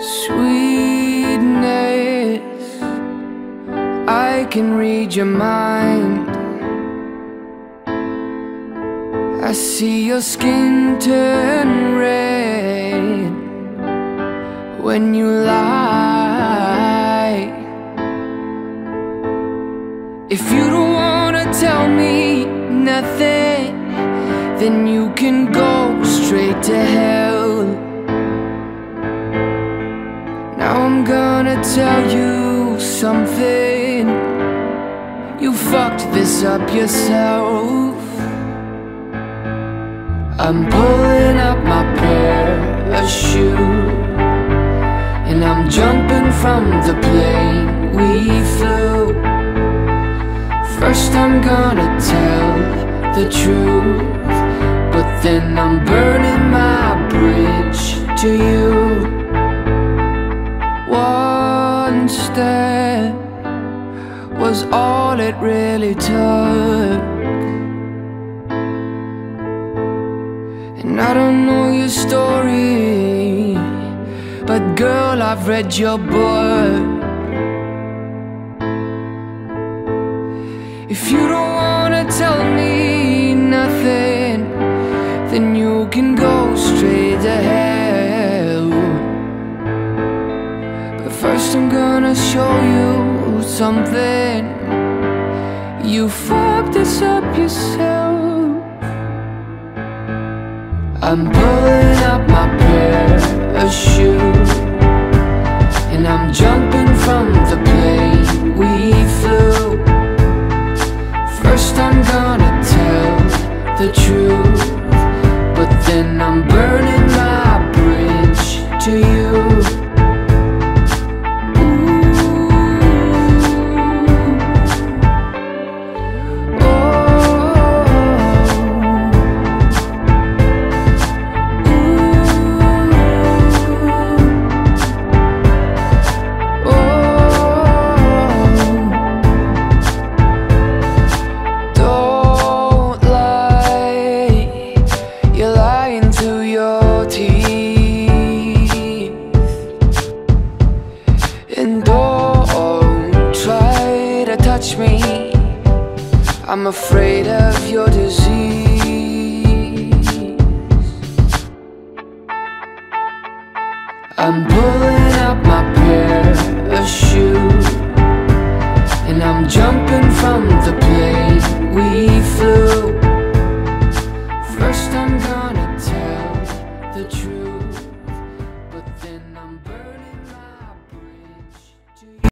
Sweetness, I can read your mind. I see your skin turn red when you lie. If you don't wanna tell me nothing, then you can go straight to hell. Now I'm gonna tell you something. You fucked this up yourself. I'm pulling up my parachute And I'm jumping from the plane we flew First I'm gonna tell the truth But then I'm burning my bridge to you Was all it really took. And I don't know your story But girl, I've read your book. If you don't wanna tell me nothing Then you can go straight to hell. But first I'm gonna show you something. You fucked this up yourself. I'm pulling up my parachute And I'm jumping from the plane touch me. I'm afraid of your disease. I'm pulling up my parachute And I'm jumping from the plane we flew. First I'm truth